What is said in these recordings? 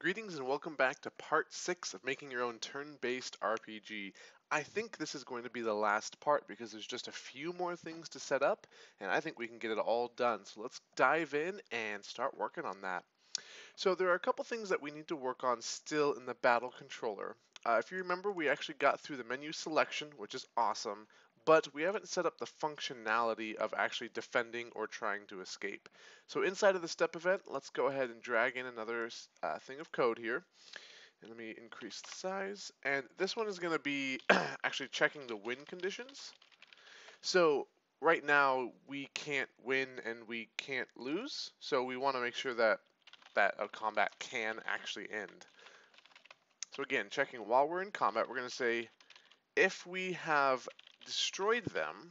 Greetings and welcome back to part 6 of making your own turn-based RPG. I think this is going to be the last part because there's just a few more things to set up and I think we can get it all done. So let's dive in and start working on that. So there are a couple things that we need to work on still in the battle controller. Uh, if you remember, we actually got through the menu selection, which is awesome, but we haven't set up the functionality of actually defending or trying to escape. So inside of the step event, let's go ahead and drag in another uh, thing of code here. And let me increase the size. And this one is going to be actually checking the win conditions. So right now we can't win and we can't lose. So we want to make sure that that a combat can actually end. So again, checking while we're in combat, we're going to say if we have destroyed them,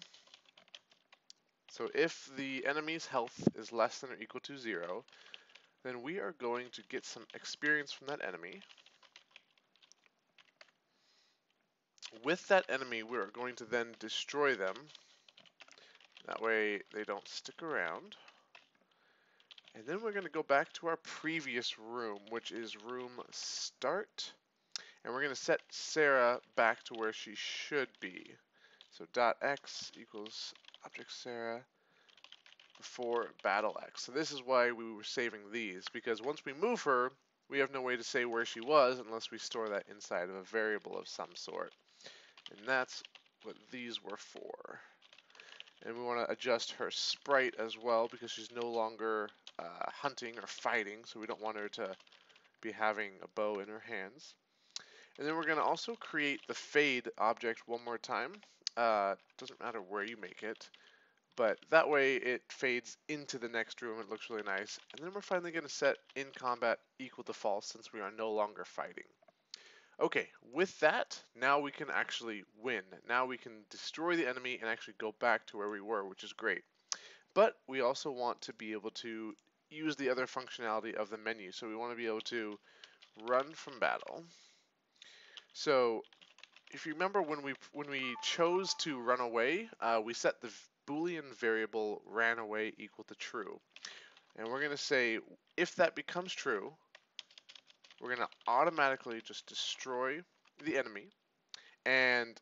so if the enemy's health is less than or equal to zero, then we are going to get some experience from that enemy. With that enemy, we are going to then destroy them. That way they don't stick around. And then we're going to go back to our previous room, which is room start. And we're going to set Sarah back to where she should be. So dot x equals object Sarah before battle x. So this is why we were saving these, because once we move her, we have no way to say where she was unless we store that inside of a variable of some sort. And that's what these were for. And we want to adjust her sprite as well because she's no longer uh, hunting or fighting, so we don't want her to be having a bow in her hands. And then we're going to also create the fade object one more time. Uh, doesn't matter where you make it, but that way it fades into the next room. It looks really nice. And then we're finally going to set in combat equal to false since we are no longer fighting. Okay, with that, now we can actually win. Now we can destroy the enemy and actually go back to where we were, which is great. But we also want to be able to use the other functionality of the menu. So we want to be able to run from battle. So if you remember when we when we chose to run away, uh, we set the boolean variable ran away equal to true. And we're going to say if that becomes true, we're going to automatically just destroy the enemy. And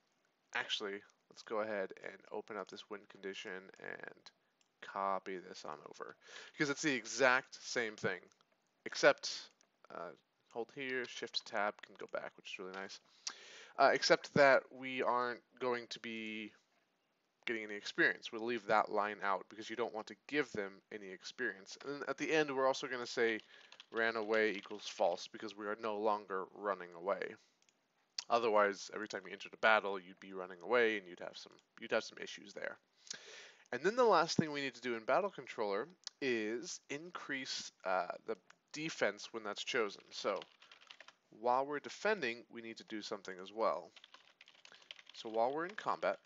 actually, let's go ahead and open up this win condition and copy this on over. Because it's the exact same thing, except uh, hold here, shift tab can go back, which is really nice uh, except that we aren't going to be getting any experience. We'll leave that line out because you don't want to give them any experience. And at the end, we're also going to say ran away equals false because we are no longer running away. Otherwise, every time you entered a battle, you'd be running away and you'd have some you'd have some issues there. And then the last thing we need to do in Battle Controller is increase uh, the defense when that's chosen. So while we're defending, we need to do something as well. So while we're in combat,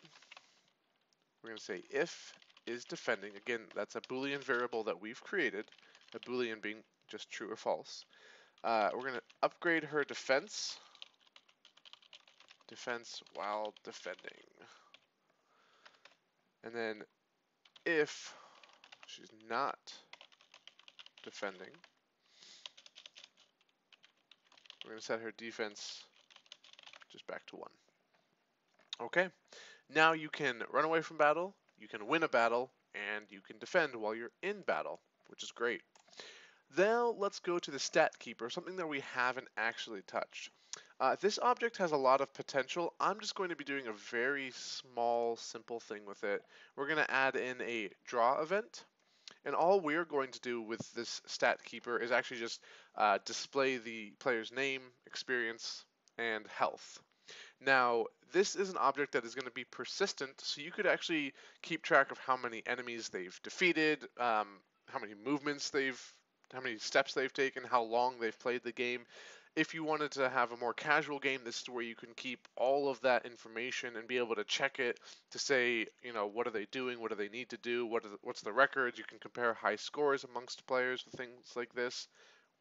we're going to say if is defending. Again, that's a Boolean variable that we've created, a Boolean being just true or false. Uh, we're going to upgrade her defense. Defense while defending. And then if she's not defending, we're going to set her defense just back to 1. Okay, now you can run away from battle, you can win a battle, and you can defend while you're in battle, which is great. Now let's go to the stat keeper, something that we haven't actually touched. Uh, this object has a lot of potential. I'm just going to be doing a very small, simple thing with it. We're going to add in a draw event. And all we're going to do with this stat keeper is actually just uh, display the player's name, experience, and health. Now, this is an object that is going to be persistent, so you could actually keep track of how many enemies they've defeated, um, how many movements they've, how many steps they've taken, how long they've played the game if you wanted to have a more casual game, this is where you can keep all of that information and be able to check it to say, you know, what are they doing? What do they need to do? What the, what's the records? You can compare high scores amongst players with things like this.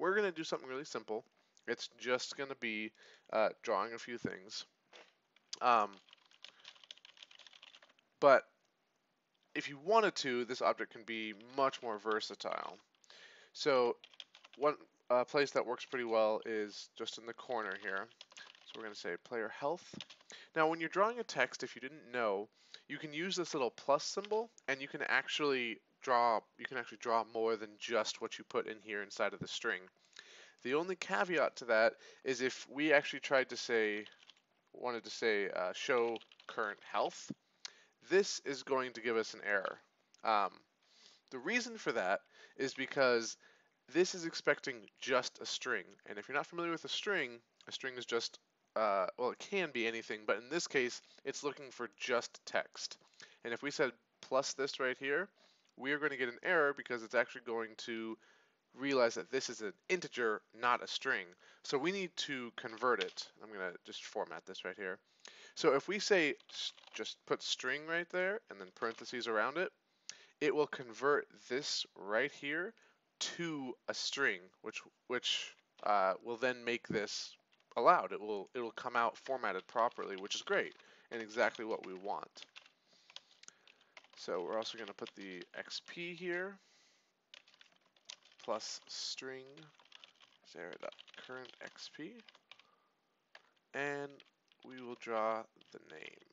We're going to do something really simple. It's just going to be uh, drawing a few things. Um, but if you wanted to, this object can be much more versatile. So one uh, place that works pretty well is just in the corner here. So we're going to say player health. Now when you're drawing a text, if you didn't know, you can use this little plus symbol and you can actually draw you can actually draw more than just what you put in here inside of the string. The only caveat to that is if we actually tried to say wanted to say uh, show current health, this is going to give us an error. Um, the reason for that is because this is expecting just a string. And if you're not familiar with a string, a string is just, uh, well, it can be anything, but in this case, it's looking for just text. And if we said plus this right here, we are going to get an error because it's actually going to realize that this is an integer, not a string. So we need to convert it. I'm going to just format this right here. So if we say just put string right there and then parentheses around it, it will convert this right here to a string, which which uh, will then make this allowed. It will it will come out formatted properly, which is great and exactly what we want. So we're also going to put the XP here plus string current XP and we will draw the name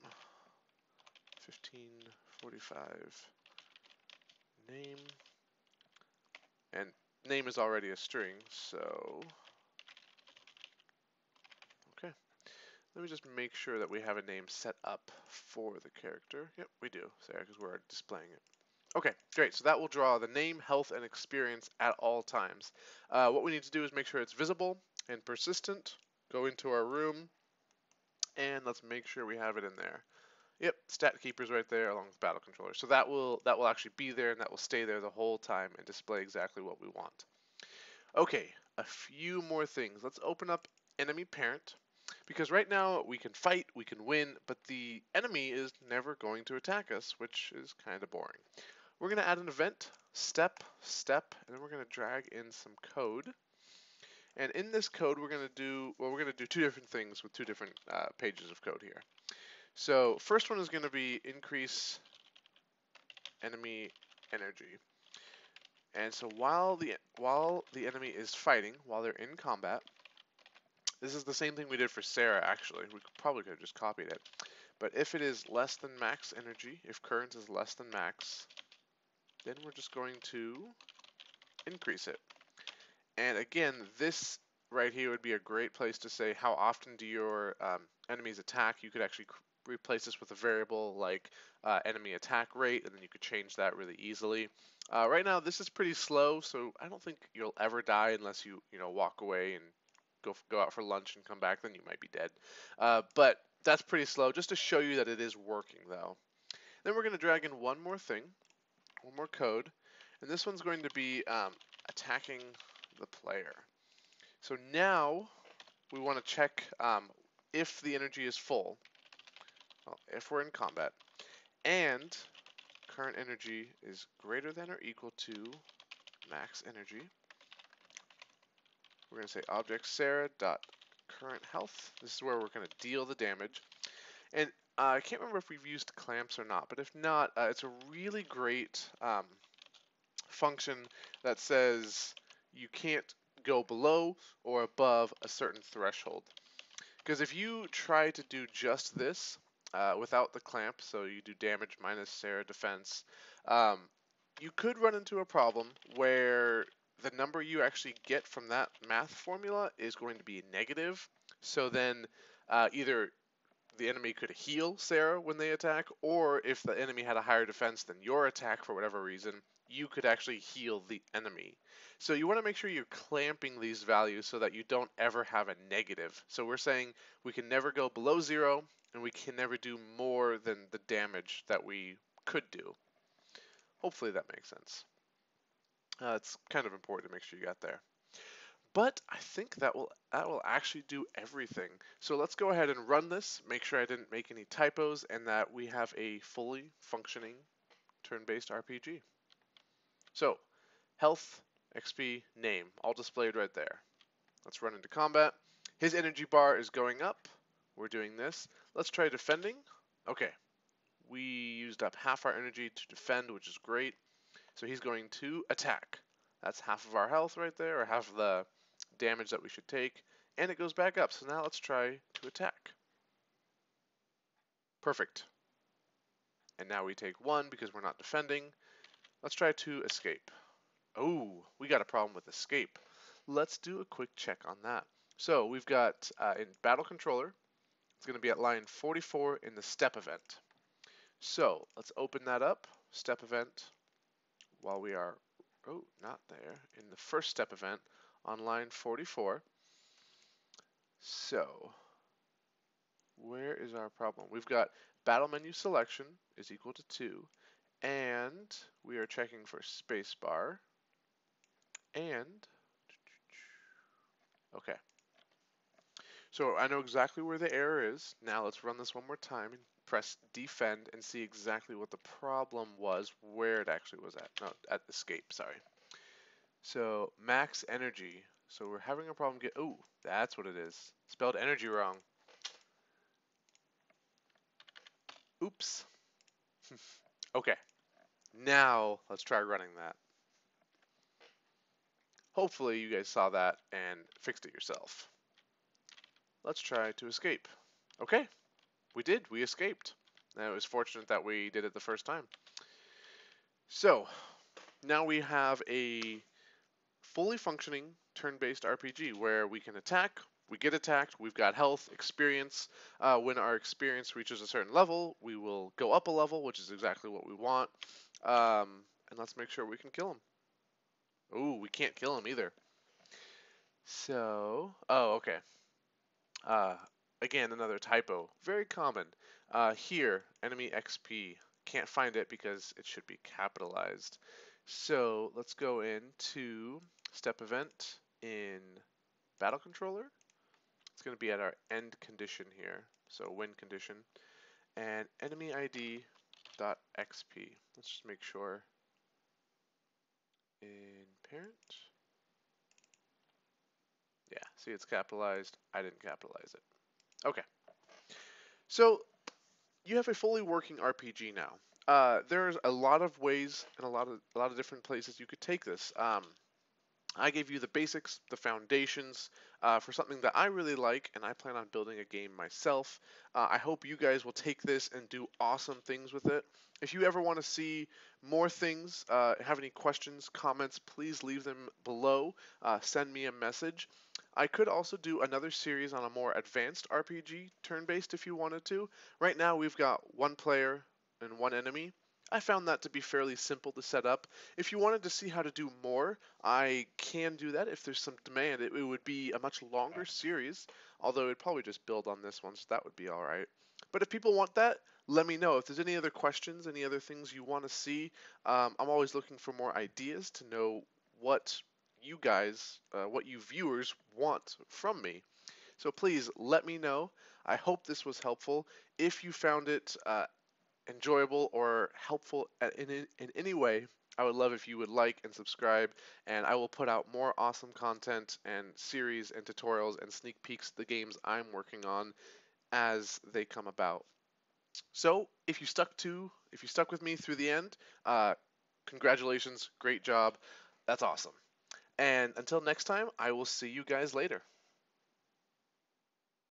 1545 name and name is already a string so okay let me just make sure that we have a name set up for the character yep we do Sarah because we're displaying it Okay, great. So that will draw the name, health, and experience at all times. Uh, what we need to do is make sure it's visible and persistent. Go into our room, and let's make sure we have it in there. Yep, stat keepers right there along with battle controller. So that will that will actually be there and that will stay there the whole time and display exactly what we want. Okay, a few more things. Let's open up enemy parent because right now we can fight, we can win, but the enemy is never going to attack us, which is kind of boring. We're going to add an event, step, step, and then we're going to drag in some code. And in this code, we're going to do, well, we're going to do two different things with two different uh, pages of code here. So first one is going to be increase enemy energy. And so while the while the enemy is fighting, while they're in combat, this is the same thing we did for Sarah actually. We probably could have just copied it. But if it is less than max energy, if current is less than max, then we're just going to increase it. And again, this right here would be a great place to say how often do your um, enemies attack. You could actually replace this with a variable like uh, enemy attack rate, and then you could change that really easily. Uh, right now, this is pretty slow, so I don't think you'll ever die unless you you know walk away and go go out for lunch and come back. Then you might be dead. Uh, but that's pretty slow, just to show you that it is working though. Then we're going to drag in one more thing, one more code, and this one's going to be um, attacking the player. So now we want to check um, if the energy is full, well, if we're in combat, and current energy is greater than or equal to max energy. We're going to say object Sarah dot current health. This is where we're going to deal the damage. And uh, I can't remember if we've used clamps or not, but if not, uh, it's a really great um, function that says you can't go below or above a certain threshold. Because if you try to do just this uh, without the clamp, so you do damage minus Sarah defense, um, you could run into a problem where the number you actually get from that math formula is going to be negative. So then uh, either the enemy could heal Sarah when they attack, or if the enemy had a higher defense than your attack for whatever reason, you could actually heal the enemy. So you want to make sure you're clamping these values so that you don't ever have a negative. So we're saying we can never go below zero, and we can never do more than the damage that we could do. Hopefully that makes sense. Uh, it's kind of important to make sure you got there. But I think that will that will actually do everything. So let's go ahead and run this, make sure I didn't make any typos, and that we have a fully functioning turn-based RPG. So, health, XP, name, all displayed right there. Let's run into combat. His energy bar is going up. We're doing this. Let's try defending. Okay, we used up half our energy to defend, which is great. So he's going to attack. That's half of our health right there, or half the damage that we should take, and it goes back up. So now let's try to attack. Perfect. And now we take one because we're not defending. Let's try to escape. Oh, we got a problem with escape. Let's do a quick check on that. So we've got uh, in battle controller, it's going to be at line 44 in the step event. So let's open that up, step event, while we are, oh, not there, in the first step event on line 44. So where is our problem? We've got battle menu selection is equal to 2, and we are checking for spacebar, and, okay. So I know exactly where the error is. Now let's run this one more time and press defend and see exactly what the problem was, where it actually was at. No, at escape, sorry. So max energy. So we're having a problem get, oh, that's what it is. Spelled energy wrong. Oops. okay. Now, let's try running that. Hopefully you guys saw that and fixed it yourself. Let's try to escape. Okay, we did. We escaped. And it was fortunate that we did it the first time. So, now we have a fully functioning turn-based RPG where we can attack, we get attacked, we've got health, experience. Uh, when our experience reaches a certain level, we will go up a level, which is exactly what we want. Um, and let's make sure we can kill him. Ooh, we can't kill him either. So, oh, okay. Uh, again, another typo. Very common. Uh, here, enemy XP. Can't find it because it should be capitalized. So let's go into step event in battle controller. It's going to be at our end condition here. So win condition and enemy ID dot XP. Let's just make sure in parent. Yeah, see it's capitalized. I didn't capitalize it. Okay. So you have a fully working RPG now. Uh, there's a lot of ways and a lot of a lot of different places you could take this. Um, I gave you the basics, the foundations uh, for something that I really like, and I plan on building a game myself. Uh, I hope you guys will take this and do awesome things with it. If you ever want to see more things, uh, have any questions, comments, please leave them below. Uh, send me a message. I could also do another series on a more advanced RPG, turn-based if you wanted to. Right now we've got one player and one enemy. I found that to be fairly simple to set up. If you wanted to see how to do more, I can do that if there's some demand. It, it would be a much longer series, although it'd probably just build on this one, so that would be alright. But if people want that, let me know. If there's any other questions, any other things you want to see, um, I'm always looking for more ideas to know what you guys, uh, what you viewers want from me. So please let me know. I hope this was helpful. If you found it uh, enjoyable or helpful in, in, any way, I would love if you would like and subscribe, and I will put out more awesome content and series and tutorials and sneak peeks the games I'm working on as they come about. So if you stuck to, if you stuck with me through the end, uh, congratulations, great job, that's awesome. And until next time, I will see you guys later.